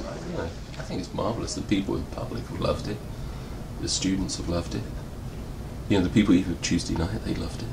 you know, I think it's marvellous. The people in public have loved it. The students have loved it. You know, the people even Tuesday night, they loved it.